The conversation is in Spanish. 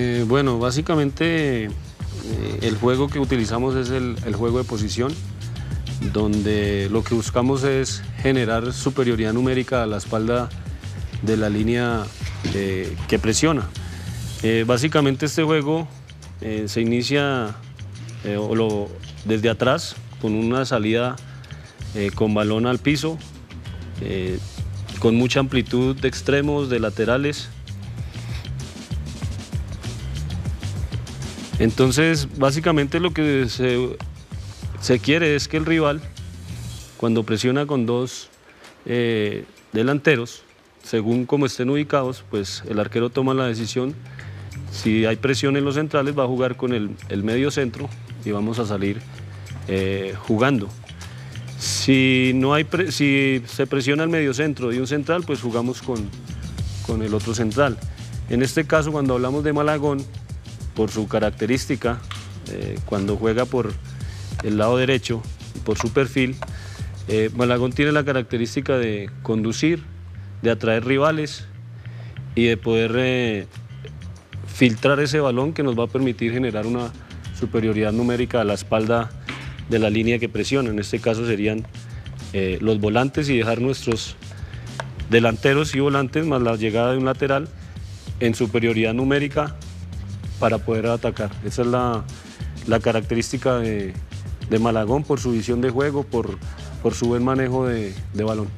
Eh, bueno, básicamente eh, el juego que utilizamos es el, juego de posición, donde lo que buscamos es generar superioridad numérica a la espalda de la línea eh, que presiona. básicamente este juego se inicia desde atrás con una salida con balón al piso, con mucha amplitud de extremos, de laterales, Entonces, básicamente lo que se, quiere es que el rival, cuando presiona con dos eh, delanteros, según como estén ubicados, pues el arquero toma la decisión. Si hay presión en los centrales, va a jugar con el, medio centro y vamos a salir eh, jugando. Si, no hay si se presiona el medio centro y un central, pues jugamos con, con el otro central. En este caso, cuando hablamos de Malagón, por su característica, eh, cuando juega por el lado derecho, por su perfil, eh, Malagón tiene la característica de conducir, de atraer rivales y de poder eh, filtrar ese balón que nos va a permitir generar una superioridad numérica a la espalda de la línea que presiona. En este caso serían los volantes y dejar nuestros delanteros y volantes más la llegada de un lateral en superioridad numérica para poder atacar. Esa es la, característica de, Malagón por su visión de juego, por, por su buen manejo de balón.